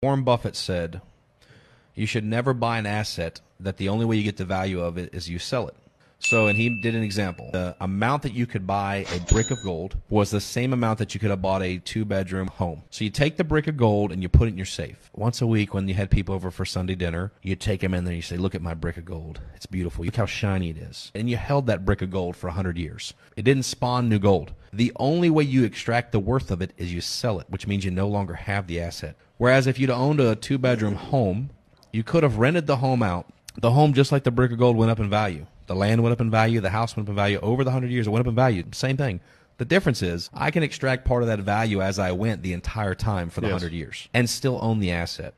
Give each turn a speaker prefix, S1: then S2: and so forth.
S1: Warren Buffett said, "You should never buy an asset that the only way you get the value of it is you sell it." So, and he did an example. The amount that you could buy a brick of gold was the same amount that you could have bought a two bedroom home. So you take the brick of gold and you put it in your safe. Once a week when you had people over for Sunday dinner, you take them in there and you say, look at my brick of gold. It's beautiful. Look how shiny it is. And you held that brick of gold for a hundred years. It didn't spawn new gold. The only way you extract the worth of it is you sell it, which means you no longer have the asset. Whereas if you'd owned a two bedroom home, you could have rented the home out. The home, just like the brick of gold, went up in value. The land went up in value. The house went up in value. Over the 100 years, it went up in value. Same thing. The difference is I can extract part of that value as I went the entire time for the
S2: Yes.
S1: 100 years and still own the asset.